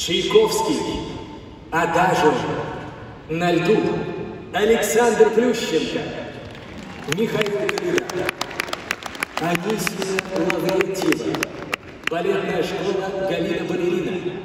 Чайковский, Адажио, на льду Александр Плющенко, Михаил Калина, Анисия Лаврентьева, балетная школа Галина Балерина,